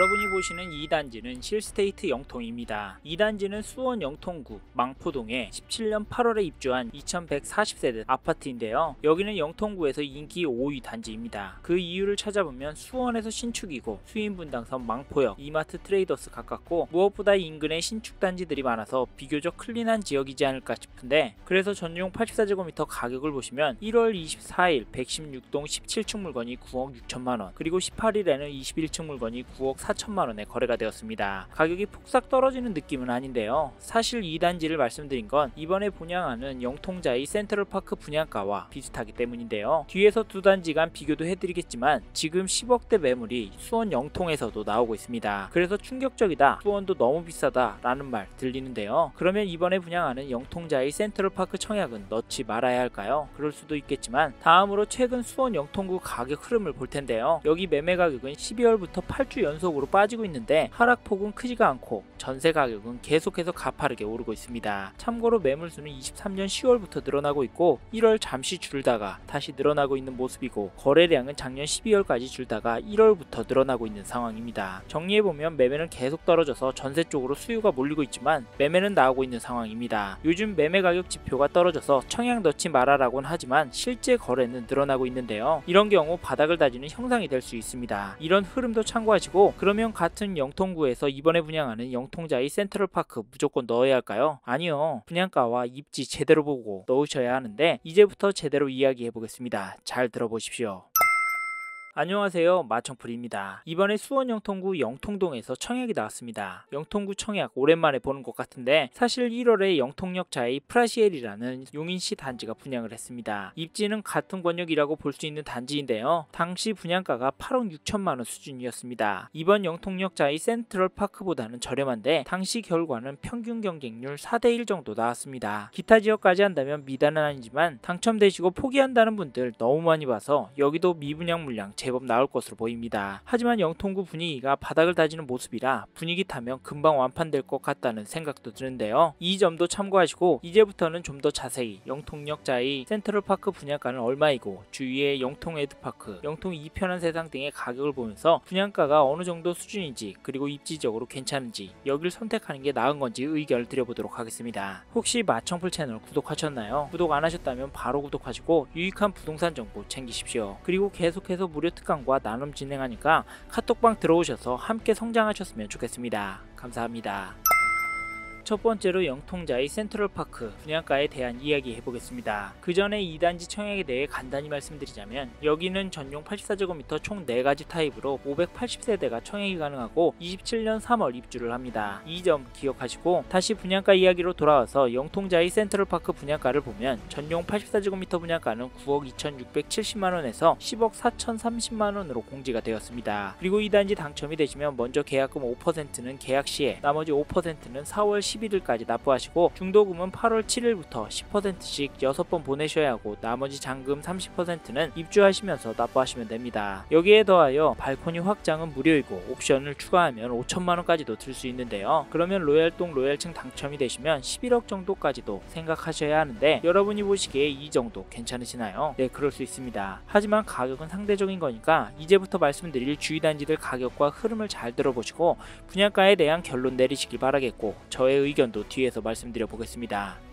여러분이 보시는 2단지는 힐스테이트 영통입니다. 2단지는 수원 영통구 망포동에 17년 8월에 입주한 2140세대 아파트인데요. 여기는 영통구에서 인기 5위 단지입니다. 그 이유를 찾아보면 수원에서 신축이고 수인분당선 망포역, 이마트 트레이더스 가깝고 무엇보다 인근에 신축 단지들이 많아서 비교적 clean한 지역이지 않을까 싶은데 그래서 전용 84제곱미터 가격을 보시면 1월 24일 116동 17층 물건이 9억 6천만원 그리고 18일에는 21층 물건이 9억 4 천만원에 거래가 되었습니다. 가격이 폭삭 떨어지는 느낌은 아닌데요. 사실 이 단지를 말씀드린 건 이번에 분양하는 영통자이 센트럴파크 분양가와 비슷하기 때문인데요. 뒤에서 두 단지 간 비교도 해드리겠지만 지금 10억대 매물이 수원 영통에서도 나오고 있습니다. 그래서 충격적이다. 수원도 너무 비싸다 라는 말 들리는데요. 그러면 이번에 분양하는 영통자의 센트럴파크 청약은 넣지 말아야 할까요? 그럴 수도 있겠지만 다음으로 최근 수원 영통구 가격 흐름을 볼 텐데요. 여기 매매 가격은 12월부터 8주 연속으로 빠지고 있는데 하락폭은 크지가 않고 전세 가격은 계속해서 가파르게 오르고 있습니다. 참고로 매물수는 23년 10월부터 늘어나고 있고 1월 잠시 줄다가 다시 늘어나고 있는 모습이고 거래량은 작년 12월까지 줄다가 1월부터 늘어나고 있는 상황입니다. 정리해보면 매매는 계속 떨어져서 전세 쪽으로 수요가 몰리고 있지만 매매는 나오고 있는 상황입니다. 요즘 매매 가격 지표가 떨어져서 청약 넣지 말아라곤 하지만 실제 거래는 늘어나고 있는데요. 이런 경우 바닥을 다지는 형상이 될 수 있습니다. 이런 흐름도 참고하시고 그 러면 같은 영통구에서 이번에 분양하는 영통자의 센트럴파크 무조건 넣어야 할까요? 아니요. 분양가와 입지 제대로 보고 넣으셔야 하는데 이제부터 제대로 이야기해 보겠습니다. 잘 들어보십시오. 안녕하세요. 마청풀입니다. 이번에 수원 영통구 영통동에서 청약이 나왔습니다. 영통구 청약 오랜만에 보는 것 같은데 사실 1월에 영통역 자의 프라시엘이라는 용인시 단지가 분양을 했습니다. 입지는 같은 권역이라고 볼 수 있는 단지인데요. 당시 분양가가 8억 6천만원 수준이었습니다. 이번 영통역 자의 센트럴파크보다는 저렴한데 당시 결과는 평균 경쟁률 4대1 정도 나왔습니다. 기타 지역까지 한다면 미단은 아니지만 당첨되시고 포기한다는 분들 너무 많이 봐서 여기도 미분양 물량 제법 나올 것으로 보입니다. 하지만 영통구 분위기가 바닥을 다지는 모습이라 분위기 타면 금방 완판될 것 같다는 생각도 드는데요. 이 점도 참고하시고 이제부터는 좀 더 자세히 영통역자의 센트럴파크 분양가는 얼마이고 주위의 영통 에드파크, 영통 이편한 세상 등의 가격을 보면서 분양가가 어느 정도 수준인지 그리고 입지적으로 괜찮은지 여기를 선택하는 게 나은 건지 의견을 드려보도록 하겠습니다. 혹시 마청풀 채널 구독하셨나요? 구독 안 하셨다면 바로 구독하시고 유익한 부동산 정보 챙기십시오. 그리고 계속해서 무료 특강과 나눔 진행하니까 카톡방 들어오셔서 함께 성장하셨으면 좋겠습니다. 감사합니다. 첫 번째로 영통자의 센트럴파크 분양가에 대한 이야기 해보겠습니다. 그 전에 2단지 청약에 대해 간단히 말씀드리자면 여기는 전용 84제곱미터 총 4가지 타입으로 580세대가 청약이 가능하고 27년 3월 입주를 합니다. 이 점 기억하시고 다시 분양가 이야기로 돌아와서 영통자의 센트럴파크 분양가를 보면 전용 84제곱미터 분양가는 9억 2,670만원에서 10억 4,030만원으로 공지가 되었습니다. 그리고 2단지 당첨이 되시면 먼저 계약금 5%는 계약 시에 나머지 5%는 4월 10 11일까지 납부하시고 중도금은 8월 7일부터 10%씩 6번 보내셔야 하고 나머지 잔금 30%는 입주하시면서 납부하시면 됩니다. 여기에 더하여 발코니 확장은 무료이고 옵션을 추가하면 5천만원까지도 들 수 있는데요. 그러면 로얄동 로얄층 당첨이 되시면 11억 정도까지도 생각하셔야 하는데 여러분이 보시기에 이 정도 괜찮으시나요? 네 그럴 수 있습니다. 하지만 가격은 상대적인 거니까 이제부터 말씀드릴 주의단지들 가격과 흐름을 잘 들어보시고 분양가에 대한 결론 내리시길 바라겠고 저의 의견도 뒤에서 말씀드려 보겠습니다.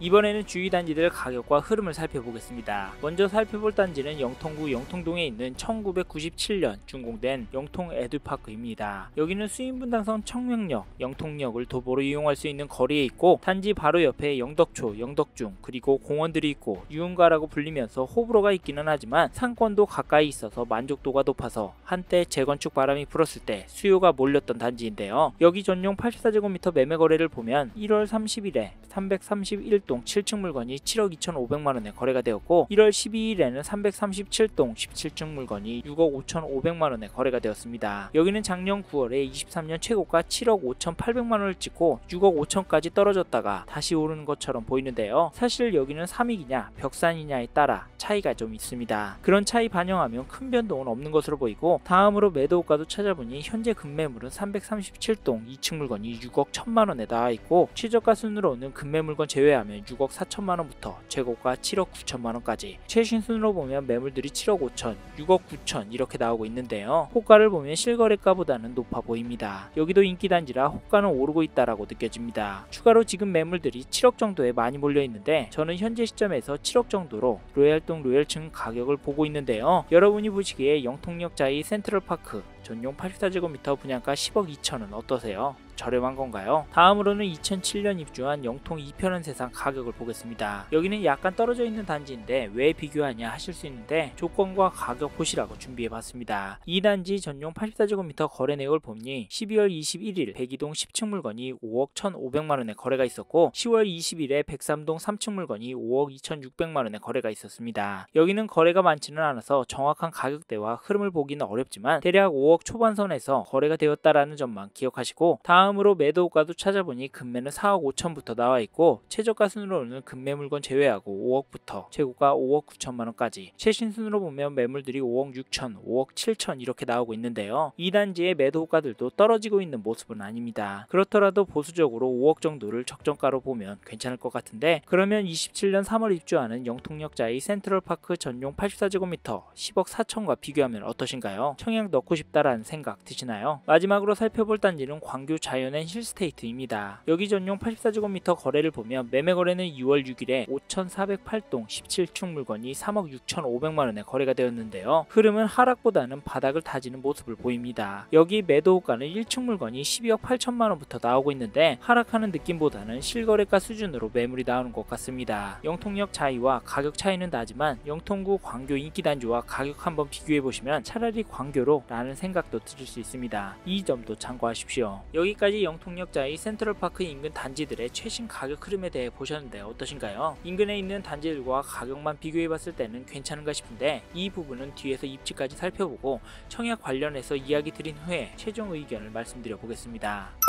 이번에는 주위 단지들 가격과 흐름을 살펴보겠습니다. 먼저 살펴볼 단지는 영통구 영통동에 있는 1997년 준공된 영통 에듀파크입니다. 여기는 수인분당선 청명역, 영통역을 도보로 이용할 수 있는 거리에 있고 단지 바로 옆에 영덕초, 영덕중 그리고 공원들이 있고 유흥가라고 불리면서 호불호가 있기는 하지만 상권도 가까이 있어서 만족도가 높아서 한때 재건축 바람이 불었을 때 수요가 몰렸던 단지인데요. 여기 전용 84제곱미터 매매 거래를 보면 1월 30일에 331 동동 7층 물건이 7억 2,500만 원에 거래가 되었고 1월 12일에는 337동 17층 물건이 6억 5,500만 원에 거래가 되었습니다. 여기는 작년 9월에 23년 최고가 7억 5,800만 원을 찍고 6억 5천까지 떨어졌다가 다시 오르는 것처럼 보이는데요. 사실 여기는 3익이냐 벽산이냐에 따라 차이가 좀 있습니다. 그런 차이 반영하면 큰 변동은 없는 것으로 보이고 다음으로 매도가도 찾아보니 현재 금매물은 337동 2층 물건이 6억 1천만 원에 나와 있고 최저가 순으로는 금매 물건 제외하면 순으로는 6억 4천만 원부터 최고가 7억 9천만 원까지 최신 순으로 보면 매물들이 7억 5천, 6억 9천 이렇게 나오고 있는데요. 호가를 보면 실거래가보다는 높아 보입니다. 여기도 인기 단지라 호가는 오르고 있다라고 느껴집니다. 추가로 지금 매물들이 7억 정도에 많이 몰려 있는데 저는 현재 시점에서 7억 정도로 로얄동 로얄층 가격을 보고 있는데요. 여러분이 보시기에 영통역 자이 센트럴파크 전용 84제곱미터 분양가 10억 2천은 어떠세요? 저렴한 건가요? 다음으로는 2007년 입주한 영통 2편은 세상 가격을 보겠습니다. 여기는 약간 떨어져 있는 단지인데 왜 비교하냐 하실 수 있는데 조건과 가격 보시라고 준비해봤습니다. 이 단지 전용 84제곱미터 거래 내역을 보니 12월 21일 백이동 10층 물건이 5억 1,500만원에 거래가 있었고 10월 20일에 103동 3층 물건이 5억 2,600만원에 거래가 있었습니다. 여기는 거래가 많지는 않아서 정확한 가격대와 흐름을 보기는 어렵지만 대략 5억 초반선에서 거래가 되었다라는 점만 기억하시고 다음 다음으로 매도가도 찾아보니 금매는 4억 5천부터 나와 있고 최저가 순으로는 금매 물건 제외하고 5억부터 최고가 5억 9천만 원까지 최신 순으로 보면 매물들이 5억 6천, 5억 7천 이렇게 나오고 있는데요. 이 단지의 매도 호가들도 떨어지고 있는 모습은 아닙니다. 그렇더라도 보수적으로 5억 정도를 적정가로 보면 괜찮을 것 같은데 그러면 27년 3월 입주하는 영통역자의 센트럴파크 전용 84제곱미터 10억 4천과 비교하면 어떠신가요? 청약 넣고 싶다라 는 생각 드시나요? 마지막으로 살펴볼 단지는 광교 자연 자연엔 힐스테이트입니다. 여기 전용 84제곱미터 거래를 보면 매매 거래는 2월 6일에 5,408동 17충 물건이 3억 6,500만원에 거래가 되었는데요. 흐름은 하락보다는 바닥을 다지는 모습을 보입니다. 여기 매도 호가는 1층 물건이 12억 8천만원부터 나오고 있는데 하락하는 느낌보다는 실거래가 수준으로 매물이 나오는 것 같습니다. 영통역 차이와 가격 차이는 나지만 영통구 광교 인기 단지와 가격 한번 비교해보시면 차라리 광교로 라는 생각 도 드실 수 있습니다. 이 점도 참고하십시오. 여기까지 영통역자의 센트럴파크 인근 단지들의 최신 가격 흐름에 대해 보셨는데 어떠신가요? 인근에 있는 단지들과 가격만 비교해봤을 때는 괜찮은가 싶은데 이 부분은 뒤에서 입지까지 살펴보고 청약 관련해서 이야기 드린 후에 최종 의견을 말씀드려 보겠습니다.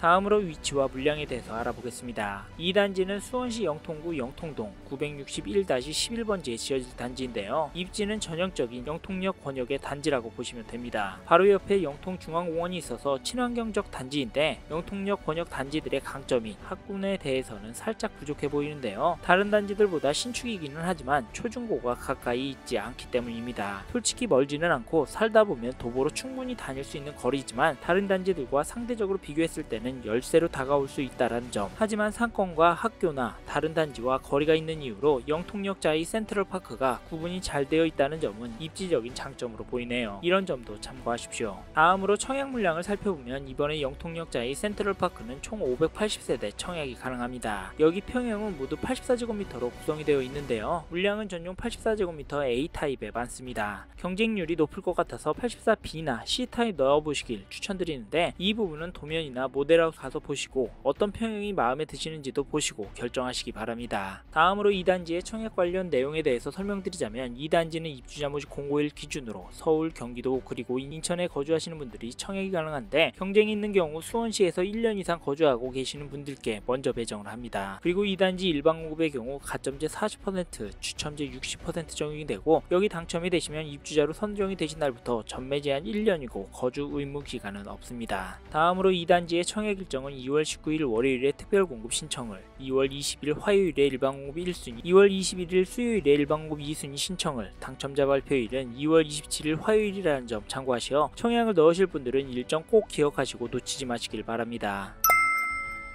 다음으로 위치와 물량에 대해서 알아보겠습니다. 이 단지는 수원시 영통구 영통동 961-11번지에 지어질 단지인데요. 입지는 전형적인 영통역 권역의 단지라고 보시면 됩니다. 바로 옆에 영통중앙공원이 있어서 친환경적 단지인데 영통역 권역 단지들의 강점이 학군에 대해서는 살짝 부족해 보이는데요. 다른 단지들보다 신축이기는 하지만 초중고가 가까이 있지 않기 때문입니다. 솔직히 멀지는 않고 살다 보면 도보로 충분히 다닐 수 있는 거리지만 다른 단지들과 상대적으로 비교했을 때는 단지는 열세로 다가올 수 있다는 점. 하지만 상권과 학교나 다른 단지와 거리가 있는 이유로 영통역자의 센트럴파크가 구분이 잘 되어 있다는 점은 입지적인 장점으로 보이네요. 이런 점도 참고하십시오. 다음으로 청약 물량을 살펴보면 이번에 영통역자의 센트럴파크는 총 580세대 청약이 가능합니다. 여기 평형은 모두 84제곱미터로 구성이 되어 있는데요. 물량은 전용 84제곱미터 A타입에 많습니다. 경쟁률이 높을 것 같아서 84B나 C타입 넣어보시길 추천드리는데 이 부분은 도면이나 모델 모델하우 가서 보시고 어떤 평형이 마음에 드시는지도 보시고 결정하시기 바랍니다. 다음으로 2단지의 청약 관련 내용에 대해서 설명드리자면 2단지는 입주자 모집 051 기준으로 서울, 경기도 그리고 인천에 거주하시는 분들이 청약이 가능한데 경쟁이 있는 경우 수원시에서 1년 이상 거주하고 계시는 분들께 먼저 배정을 합니다. 그리고 2단지 일반 공급의 경우 가점제 40% 추첨제 60% 적용이 되고 여기 당첨이 되시면 입주자로 선정이 되신 날부터 전매 제한 1년이고 거주 의무 기간은 없습니다. 다음으로 2단지의 청약 청약 일정은 2월 19일 월요일에 특별 공급 신청을, 2월 20일 화요일에 일반 공급 1순위, 2월 21일 수요일에 일반 공급 2순위 신청을, 당첨자 발표일은 2월 27일 화요일이라는 점 참고하시어 청약을 넣으실 분들은 일정 꼭 기억하시고 놓치지 마시길 바랍니다.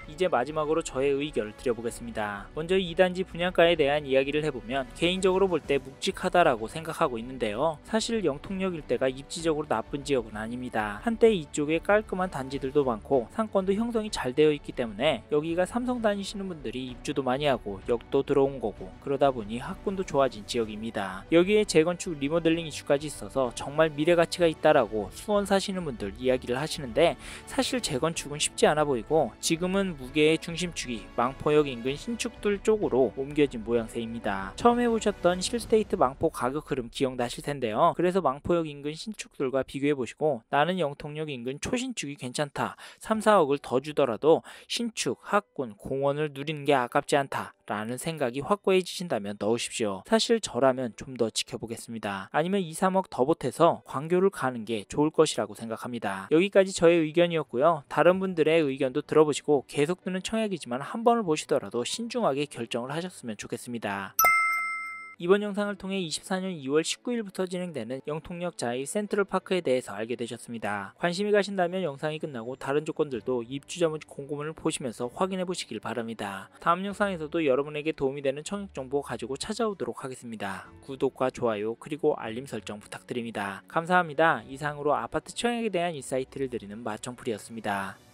이제 마지막으로 저의 의견을 드려보겠습니다. 먼저 2단지 분양가에 대한 이야기를 해보면 개인적으로 볼 때 묵직하다라고 생각하고 있는데요. 사실 영통역 일대가 입지적으로 나쁜 지역은 아닙니다. 한때 이쪽에 깔끔한 단지들도 많고 상권도 형성이 잘 되어 있기 때문에 여기가 삼성 다니시는 분들이 입주도 많이 하고 역도 들어온 거고 그러다 보니 학군도 좋아진 지역입니다. 여기에 재건축 리모델링 이슈까지 있어서 정말 미래 가치가 있다라고 수원 사시는 분들 이야기를 하시는데 사실 재건축은 쉽지 않아 보이고 지금은 무게의 중심축이 망포역 인근 신축들 쪽으로 옮겨진 모양새입니다. 처음 해보셨던 실스테이트 망포 가격 흐름 기억나실 텐데요. 그래서 망포역 인근 신축들과 비교해보시고 나는 영통역 인근 초신축이 괜찮다. 3, 4억을 더 주더라도 신축, 학군, 공원을 누리는 게 아깝지 않다. 라는 생각이 확고해지신다면 넣으십시오. 사실 저라면 좀 더 지켜보겠습니다. 아니면 2, 3억 더 보태서 광교를 가는 게 좋을 것이라고 생각합니다. 여기까지 저의 의견이었고요. 다른 분들의 의견도 들어보시고 계속 드는 청약이지만 한 번을 보시더라도 신중하게 결정을 하셨으면 좋겠습니다. 이번 영상을 통해 24년 2월 19일부터 진행되는 영통역 자이 센트럴파크에 대해서 알게 되셨습니다. 관심이 가신다면 영상이 끝나고 다른 조건들도 입주자문 공고문을 보시면서 확인해 보시길 바랍니다. 다음 영상에서도 여러분에게 도움이 되는 청약 정보 가지고 찾아오도록 하겠습니다. 구독과 좋아요 그리고 알림 설정 부탁드립니다. 감사합니다. 이상으로 아파트 청약에 대한 insight를 드리는 마청풀이었습니다.